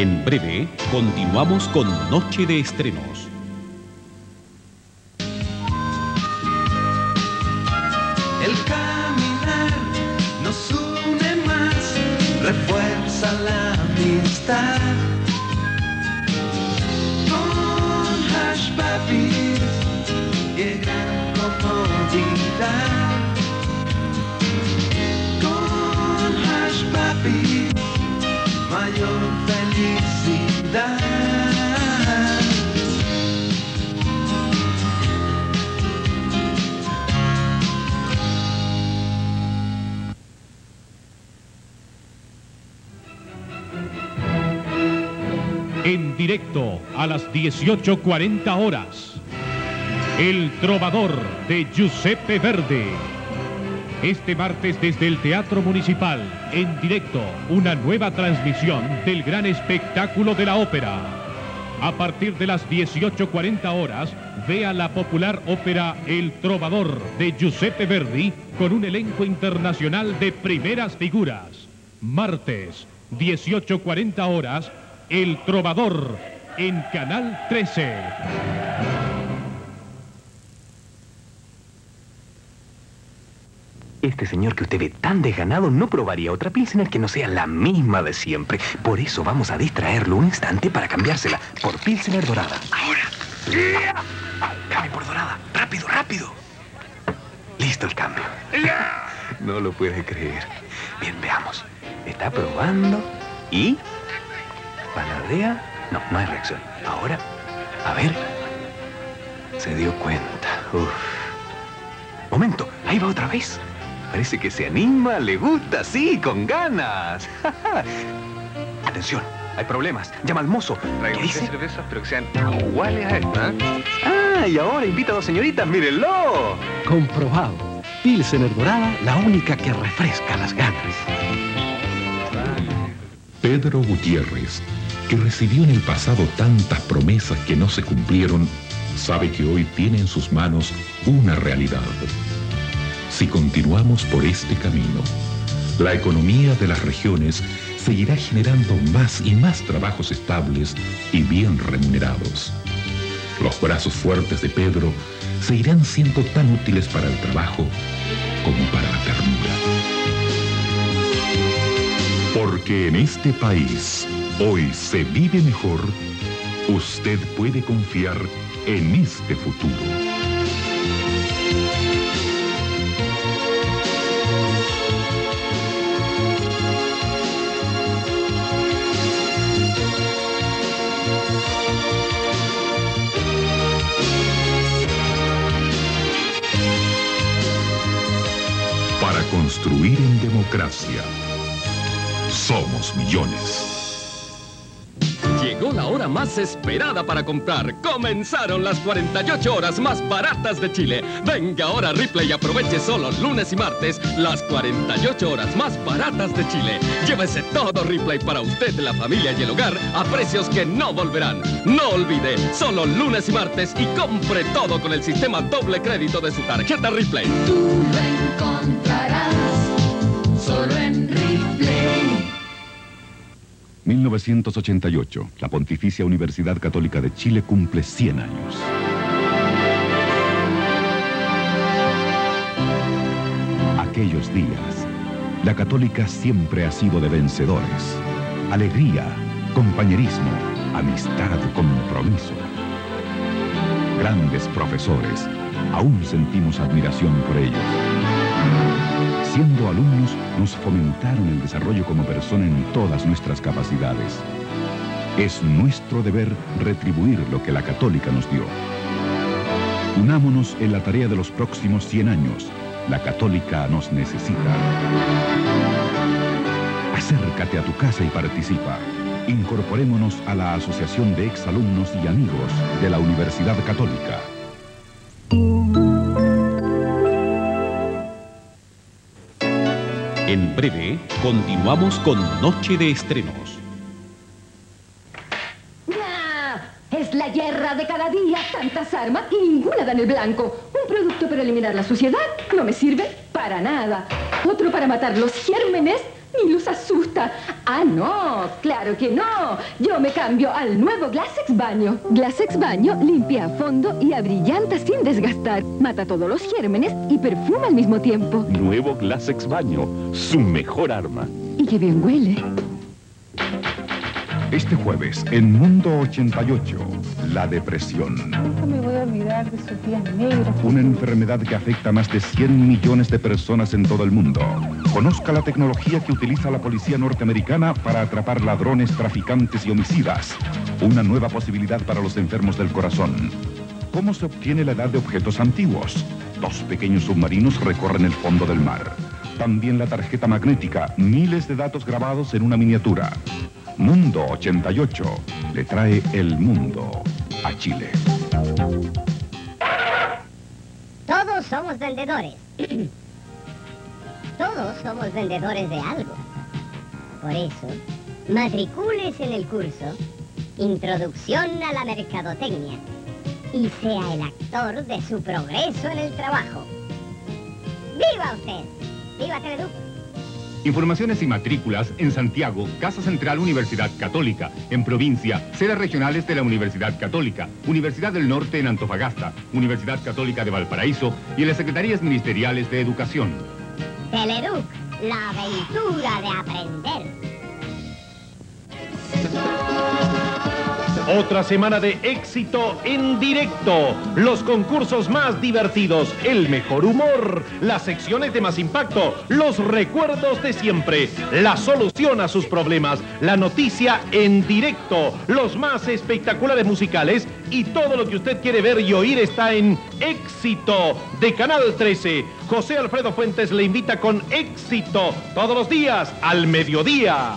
En breve, continuamos con Noche de Estrenos. El caminar nos une más, refuerza la amistad. Con Hash Puppies llega comodidad. Con Hash Puppies mayor directo a las 18.40 horas. El Trovador de Giuseppe Verde. Este martes desde el Teatro Municipal, en directo, una nueva transmisión del gran espectáculo de la ópera. A partir de las 18.40 horas, vea la popular ópera El Trovador de Giuseppe Verdi con un elenco internacional de primeras figuras. Martes, 18.40 horas, El Trovador en Canal 13. Este señor que usted ve tan desganado no probaría otra pilsener que no sea la misma de siempre. Por eso vamos a distraerlo un instante para cambiársela por pilsener dorada. Ahora. Cambie por dorada. Rápido, rápido. Listo el cambio. No lo puede creer. Bien, veamos. Está probando y... ¿Paladea? No, no hay reacción. Ahora, a ver. Se dio cuenta. Uf. Momento, ahí va otra vez. Parece que se anima, le gusta, sí, con ganas. Atención, hay problemas. Llama al mozo. ¿Qué dice? cervezas, pero que sean iguales a esta. ¿eh? Ah, y ahora invita a dos señoritas, mírenlo. Comprobado. Pilsener Dorada, la única que refresca las ganas. Pedro Gutiérrez, que recibió en el pasado tantas promesas que no se cumplieron, sabe que hoy tiene en sus manos una realidad. Si continuamos por este camino, la economía de las regiones seguirá generando más y más trabajos estables y bien remunerados. Los brazos fuertes de Pedro seguirán siendo tan útiles para el trabajo como para la ternura. Porque en este país hoy se vive mejor, usted puede confiar en este futuro. Para construir en democracia, somos millones. Llegó la hora más esperada para comprar. Comenzaron las 48 horas más baratas de Chile. Venga ahora a Ripley y aproveche solo lunes y martes las 48 horas más baratas de Chile. Llévese todo Ripley para usted, la familia y el hogar a precios que no volverán. No olvide, solo lunes y martes y compre todo con el sistema doble crédito de su tarjeta Ripley. Tú lo encontrarás 1988, la Pontificia Universidad Católica de Chile cumple 100 años. Aquellos días, la católica siempre ha sido de vencedores. Alegría, compañerismo, amistad, compromiso. Grandes profesores, aún sentimos admiración por ellos. Siendo alumnos, nos fomentaron el desarrollo como persona en todas nuestras capacidades. Es nuestro deber retribuir lo que la católica nos dio. Unámonos en la tarea de los próximos 100 años. La católica nos necesita. Acércate a tu casa y participa. Incorporémonos a la Asociación de Exalumnos y Amigos de la Universidad Católica. En breve, continuamos con Noche de Estrenos. Es la guerra de cada día, tantas armas y ninguna dan el blanco. Un producto para eliminar la suciedad no me sirve para nada. Otro para matar los gérmenes ni los asusta. Ah, no, claro que no. Yo me cambio al nuevo Glasex Baño. Glasex Baño limpia a fondo y abrillanta sin desgastar. Mata todos los gérmenes y perfuma al mismo tiempo. Nuevo Glasex Baño, su mejor arma. Y que bien huele. Este jueves, en Mundo 88, la depresión. Nunca me voy a olvidar de sus días negros. Una enfermedad que afecta a más de 100 millones de personas en todo el mundo. Conozca la tecnología que utiliza la policía norteamericana para atrapar ladrones, traficantes y homicidas. Una nueva posibilidad para los enfermos del corazón. ¿Cómo se obtiene la edad de objetos antiguos? Dos pequeños submarinos recorren el fondo del mar. También la tarjeta magnética, miles de datos grabados en una miniatura. Mundo 88 le trae el mundo a Chile. Todos somos vendedores. Todos somos vendedores de algo. Por eso, matricúlese en el curso Introducción a la Mercadotecnia y sea el actor de su progreso en el trabajo. ¡Viva usted! ¡Viva Teleduc! Informaciones y matrículas en Santiago, Casa Central Universidad Católica. En provincia, sedes regionales de la Universidad Católica, Universidad del Norte en Antofagasta, Universidad Católica de Valparaíso y en las Secretarías Ministeriales de Educación. Teleduc, la aventura de aprender. Otra semana de éxito en directo. Los concursos más divertidos, el mejor humor, las secciones de más impacto, los recuerdos de siempre, la solución a sus problemas, la noticia en directo, los más espectaculares musicales y todo lo que usted quiere ver y oír está en Éxito de Canal 13. José Alfredo Fuentes le invita con éxito todos los días al mediodía.